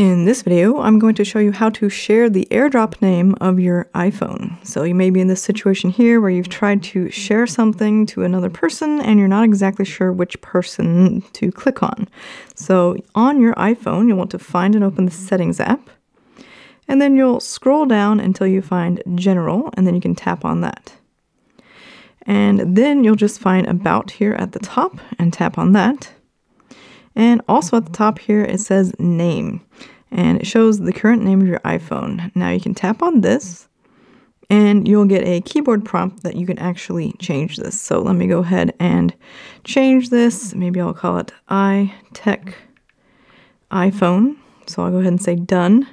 In this video, I'm going to show you how to share the airdrop name of your iPhone. So you may be in this situation here where you've tried to share something to another person and you're not exactly sure which person to click on. So on your iPhone, you'll want to find and open the Settings app. And then you'll scroll down until you find General, and then you can tap on that. And then you'll just find About here at the top and tap on that. And also at the top here, it says name and it shows the current name of your iPhone. Now you can tap on this and you'll get a keyboard prompt that you can actually change this. So let me go ahead and change this. Maybe I'll call it iTech iPhone. So I'll go ahead and say done.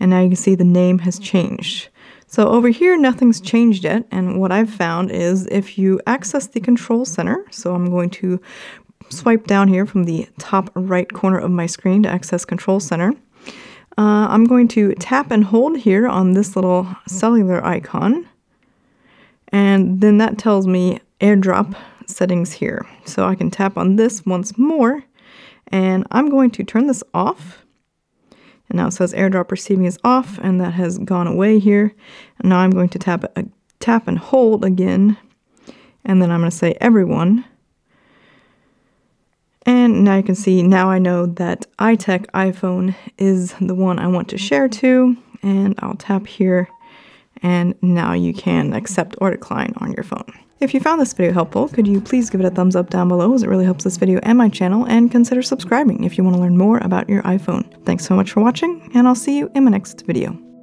And now you can see the name has changed. So over here, nothing's changed yet. And what I've found is if you access the control center, so I'm going to swipe down here from the top right corner of my screen to access Control Center. Uh, I'm going to tap and hold here on this little cellular icon. And then that tells me airdrop settings here. So I can tap on this once more. And I'm going to turn this off. And now it says airdrop receiving is off and that has gone away here. And now I'm going to tap, uh, tap and hold again. And then I'm going to say everyone. And now you can see, now I know that iTech iPhone is the one I want to share to. And I'll tap here and now you can accept or decline on your phone. If you found this video helpful, could you please give it a thumbs up down below as it really helps this video and my channel, and consider subscribing if you want to learn more about your iPhone. Thanks so much for watching, and I'll see you in my next video.